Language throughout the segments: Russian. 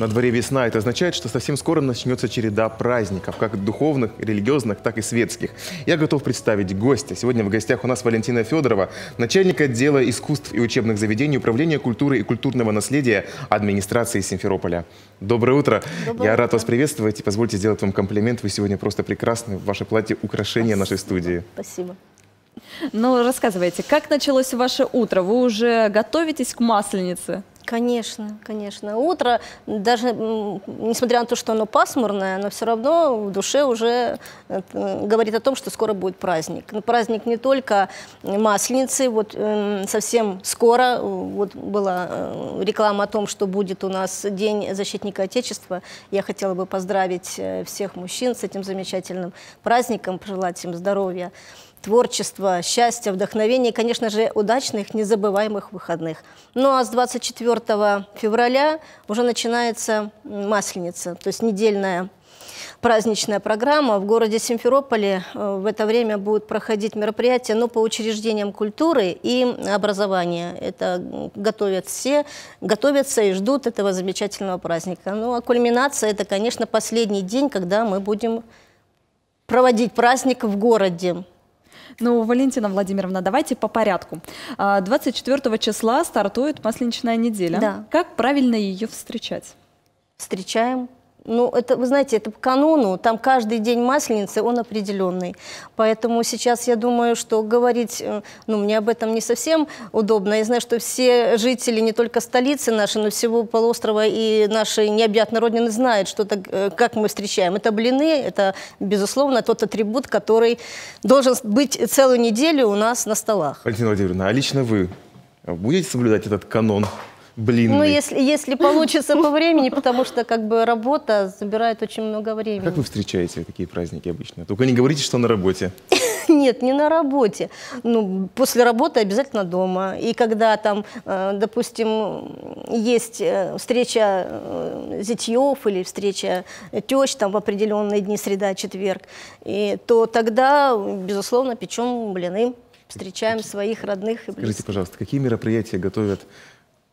На дворе весна. Это означает, что совсем скоро начнется череда праздников, как духовных, религиозных, так и светских. Я готов представить гостя. Сегодня в гостях у нас Валентина Федорова, начальник отдела искусств и учебных заведений Управления культуры и культурного наследия администрации Симферополя. Доброе утро. Доброе Я утро. рад вас приветствовать и позвольте сделать вам комплимент. Вы сегодня просто прекрасны. Ваше платье – украшение Спасибо. нашей студии. Спасибо. Ну, рассказывайте, как началось ваше утро? Вы уже готовитесь к Масленице? Конечно, конечно. Утро, даже несмотря на то, что оно пасмурное, оно все равно в душе уже э, говорит о том, что скоро будет праздник. Но праздник не только Масленицы, вот эм, совсем скоро вот была э, реклама о том, что будет у нас День защитника Отечества. Я хотела бы поздравить э, всех мужчин с этим замечательным праздником, пожелать им здоровья творчества, счастья, вдохновения и, конечно же, удачных, незабываемых выходных. Ну а с 24 февраля уже начинается Масленица, то есть недельная праздничная программа. В городе Симферополе э, в это время будут проходить мероприятия но по учреждениям культуры и образования. Это готовят все, готовятся и ждут этого замечательного праздника. Ну а кульминация – это, конечно, последний день, когда мы будем проводить праздник в городе. Ну, Валентина Владимировна, давайте по порядку. 24 а, числа стартует Масленичная неделя. Да. Как правильно ее встречать? Встречаем ну, это, вы знаете, это по канону, там каждый день Масленицы, он определенный. Поэтому сейчас я думаю, что говорить, э, ну, мне об этом не совсем удобно. Я знаю, что все жители не только столицы нашей, но всего полуострова и нашей необъятной родины знают, что это, э, как мы встречаем. Это блины, это, безусловно, тот атрибут, который должен быть целую неделю у нас на столах. Валентина Владимировна, а лично вы будете соблюдать этот канон? Блин. Ну, если, если получится по времени, потому что как бы работа забирает очень много времени. Как вы встречаете такие праздники обычно? Только не говорите, что на работе. Нет, не на работе. Ну, после работы обязательно дома. И когда там, э, допустим, есть э, встреча э, зятьев или встреча тещ там в определенные дни, среда, четверг, и, то тогда, безусловно, печем блины, встречаем своих родных и близких. Скажите, пожалуйста, какие мероприятия готовят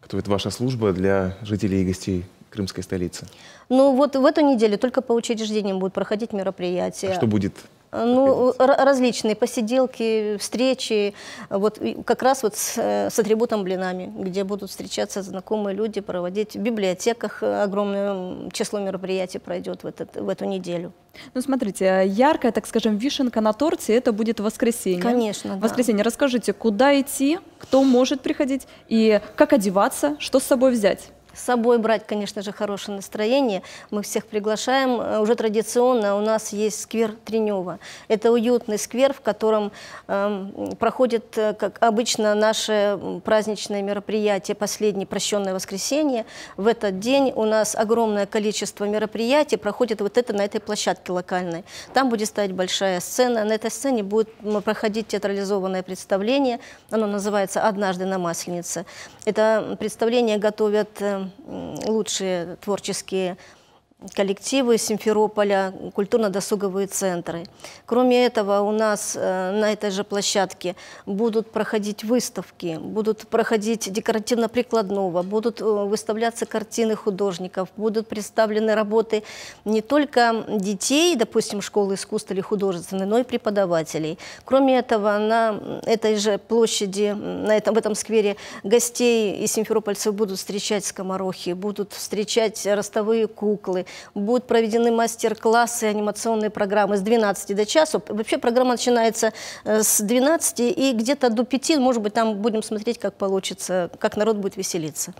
готовит ваша служба для жителей и гостей крымской столицы? Ну вот в эту неделю только по учреждениям будут проходить мероприятия. А что будет ну, различные посиделки, встречи, вот как раз вот с, э, с атрибутом блинами, где будут встречаться знакомые люди, проводить в библиотеках огромное число мероприятий пройдет в, этот, в эту неделю. Ну, смотрите, яркая, так скажем, вишенка на торте – это будет воскресенье. Конечно, да. Воскресенье. Расскажите, куда идти, кто может приходить и как одеваться, что с собой взять? С собой брать, конечно же, хорошее настроение. Мы всех приглашаем. Э, уже традиционно у нас есть сквер Тренева. Это уютный сквер, в котором эм, э, проходит, как обычно, наше праздничное мероприятие, последнее прощенное воскресенье. В этот день у нас огромное количество мероприятий проходит вот это на этой площадке локальной. Там будет стоять большая сцена. На этой сцене будет проходить театрализованное представление. Оно называется «Однажды на Масленице». Это представление готовят э, лучшие творческие коллективы Симферополя, культурно-досуговые центры. Кроме этого, у нас э, на этой же площадке будут проходить выставки, будут проходить декоративно-прикладного, будут э, выставляться картины художников, будут представлены работы не только детей, допустим, школы искусств или художественной, но и преподавателей. Кроме этого, на этой же площади, на этом, в этом сквере гостей и симферопольцев будут встречать скоморохи, будут встречать ростовые куклы, будут проведены мастер-классы, анимационные программы с 12 до часу. Вообще программа начинается э, с 12 и где-то до 5, может быть, там будем смотреть, как получится, как народ будет веселиться.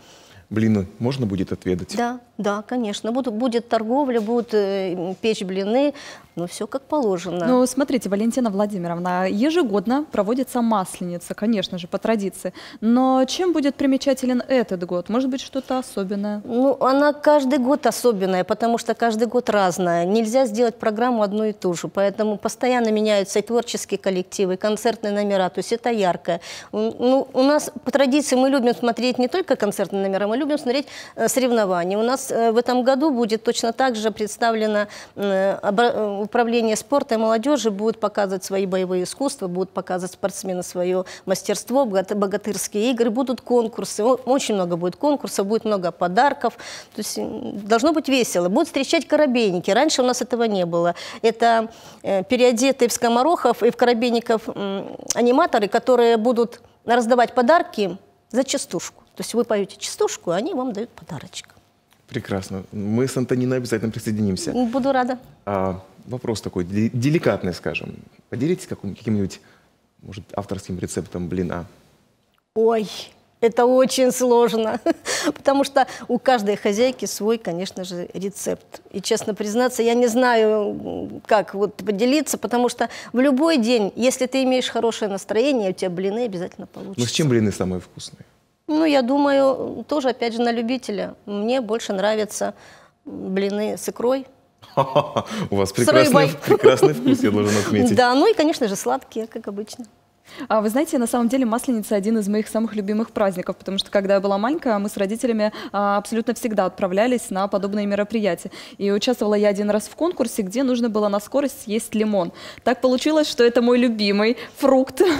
Блины можно будет отведать? Да, да, конечно. Буду, будет торговля, будут э, печь блины, но все как положено. Ну, смотрите, Валентина Владимировна, ежегодно проводится Масленица, конечно же, по традиции. Но чем будет примечателен этот год? Может быть, что-то особенное? Ну, она каждый год особенная, потому что каждый год разная. Нельзя сделать программу одну и ту же, поэтому постоянно меняются и творческие коллективы, и концертные номера, то есть это яркое. Ну, у нас по традиции мы любим смотреть не только концертные номера, мы любим смотреть э, соревнования. У нас э, в этом году будет точно так же представлено э, э, управление спорта и молодежи, будет показывать свои боевые искусства, будут показывать спортсмены свое мастерство, богат- богатырские игры, будут конкурсы, очень много будет конкурсов, будет много подарков. То есть должно быть весело. Будут встречать коробейники. Раньше у нас этого не было. Это переодетые в скоморохов и в коробейников м, аниматоры, которые будут раздавать подарки за частушку. То есть вы поете частушку, а они вам дают подарочек. Прекрасно. Мы с Антониной обязательно присоединимся. Буду рада. А, вопрос такой, де- деликатный, скажем. Поделитесь каким- каким-нибудь, может, авторским рецептом блина? Ой, это очень сложно, потому что у каждой хозяйки свой, конечно же, рецепт. И, честно признаться, я не знаю, как вот поделиться, потому что в любой день, если ты имеешь хорошее настроение, у тебя блины обязательно получатся. Ну, с чем блины самые вкусные? Ну, я думаю, тоже, опять же, на любителя. Мне больше нравятся блины с икрой. У вас прекрасный, прекрасный вкус, я должен отметить. Да, ну и, конечно же, сладкие, как обычно. А вы знаете, на самом деле Масленица один из моих самых любимых праздников, потому что когда я была маленькая, мы с родителями а, абсолютно всегда отправлялись на подобные мероприятия. И участвовала я один раз в конкурсе, где нужно было на скорость съесть лимон. Так получилось, что это мой любимый фрукт.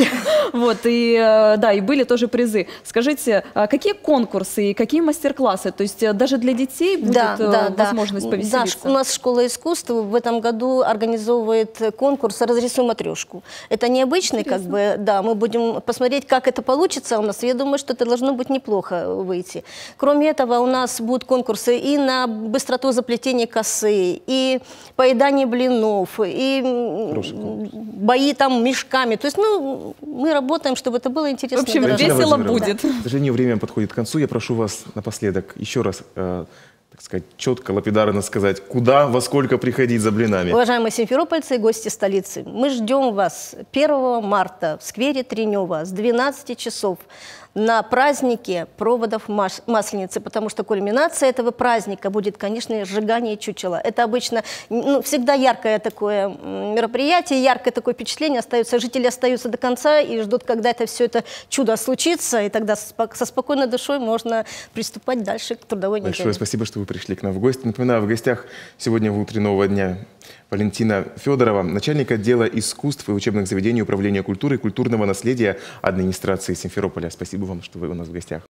Вот, и э, да, и были тоже призы. Скажите, а какие конкурсы и какие мастер-классы? То есть э, даже для детей будет э, возможность Да, повеселиться? у нас школа искусств в этом году организовывает конкурс «Разрисуй матрешку». Это необычный, как бы, да, мы будем посмотреть, как это получится у нас. Я думаю, что это должно быть неплохо выйти. Кроме этого, у нас будут конкурсы и на быстроту заплетения косы, и поедание блинов, и бои там мешками. То есть, ну, мы работаем, чтобы это было интересно. В общем, весело будет. К сожалению, время подходит к концу. Я прошу вас напоследок еще раз, э, так сказать, четко, лапидарно сказать, куда, во сколько приходить за блинами. Уважаемые симферопольцы и гости столицы, мы ждем вас 1 марта в сквере Тренева с 12 часов на празднике проводов Маш- Масленицы, потому что кульминация этого праздника будет, конечно, сжигание чучела. Это обычно ну, всегда яркое такое мероприятие, яркое такое впечатление остается. Жители остаются до конца и ждут, когда это все это чудо случится, и тогда со спокойной душой можно приступать дальше к трудовой неделе. Большое спасибо, что вы пришли к нам в гости. Напоминаю, в гостях сегодня в утре нового дня Валентина Федорова, начальник отдела искусств и учебных заведений Управления культуры и культурного наследия администрации Симферополя. Спасибо вам, что вы у нас в гостях.